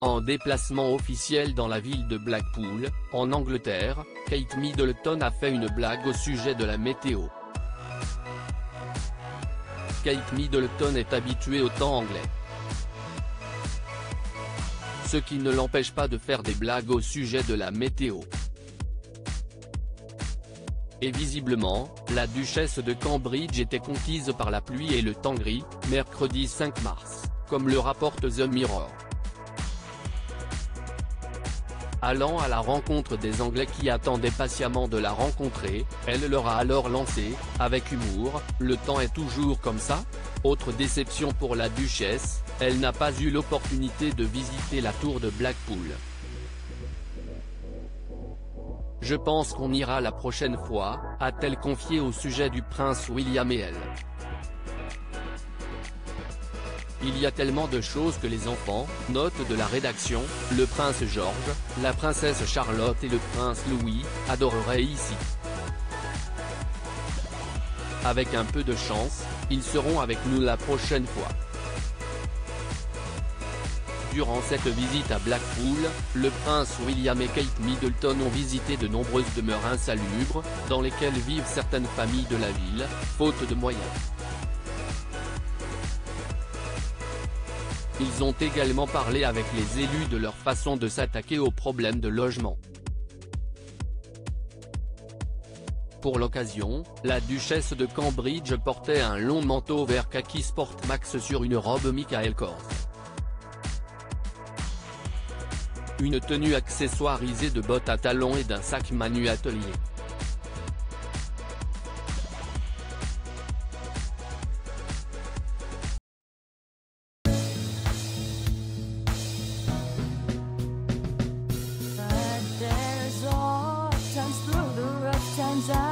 En déplacement officiel dans la ville de Blackpool, en Angleterre, Kate Middleton a fait une blague au sujet de la météo. Kate Middleton est habituée au temps anglais. Ce qui ne l'empêche pas de faire des blagues au sujet de la météo. Et visiblement, la duchesse de Cambridge était conquise par la pluie et le temps gris, mercredi 5 mars, comme le rapporte The Mirror. Allant à la rencontre des Anglais qui attendaient patiemment de la rencontrer, elle leur a alors lancé, avec humour, « Le temps est toujours comme ça ?» Autre déception pour la duchesse, elle n'a pas eu l'opportunité de visiter la tour de Blackpool. Je pense qu'on ira la prochaine fois, a-t-elle confié au sujet du prince William et elle. Il y a tellement de choses que les enfants, note de la rédaction, le prince George, la princesse Charlotte et le prince Louis, adoreraient ici. Avec un peu de chance, ils seront avec nous la prochaine fois. Durant cette visite à Blackpool, le prince William et Kate Middleton ont visité de nombreuses demeures insalubres, dans lesquelles vivent certaines familles de la ville, faute de moyens. Ils ont également parlé avec les élus de leur façon de s'attaquer aux problèmes de logement. Pour l'occasion, la duchesse de Cambridge portait un long manteau vert kaki Sport Max sur une robe Michael Kors. Une tenue accessoirisée de bottes à talons et d'un sac Manu Atelier. Times through the rough times I